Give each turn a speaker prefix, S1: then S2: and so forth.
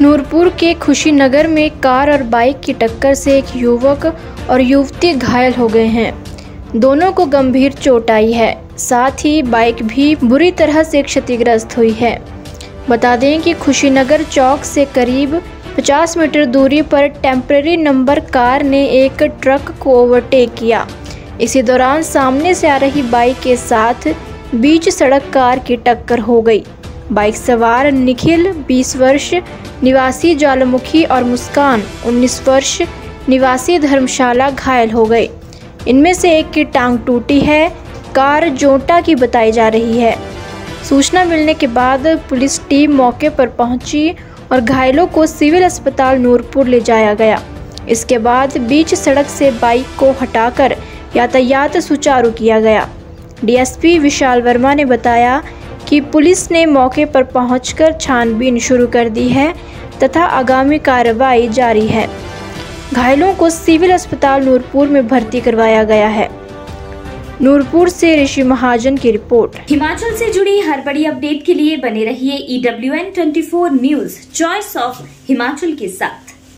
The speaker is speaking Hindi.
S1: नूरपुर के खुशीनगर में कार और बाइक की टक्कर से एक युवक और युवती घायल हो गए हैं। दोनों को गंभीर चोट आई है। साथ ही बाइक भी बुरी तरह से क्षतिग्रस्त हुई है। बता दें कि खुशीनगर चौक से करीब 50 मीटर दूरी पर टेम्पररी नंबर कार ने एक ट्रक को ओवरटेक किया। इसी दौरान सामने से आ रही बाइक के साथ बीच सड़क कार की टक्कर हो गई। बाइक सवार निखिल 20 वर्ष, निवासी ज्वालामुखी और मुस्कान 19 वर्ष, निवासी धर्मशाला घायल हो गए। इनमें से एक की टांग टूटी है, कार जोटा की बताई जा रही है। सूचना मिलने के बाद पुलिस टीम मौके पर पहुँची और घायलों को सिविल अस्पताल नूरपुर ले जाया गया। इसके बाद बीच सड़क से बाइक को हटाकर यातायात सुचारू किया गया। डीएसपी विशाल वर्मा ने बताया कि पुलिस ने मौके पर पहुंचकर छानबीन शुरू कर दी है तथा आगामी कार्रवाई जारी है। घायलों को सिविल अस्पताल नूरपुर में भर्ती करवाया गया है। नूरपुर से ऋषि महाजन की रिपोर्ट।
S2: हिमाचल से जुड़ी हर बड़ी अपडेट के लिए बने रहिए E W N twenty four news choice of Himachal के साथ।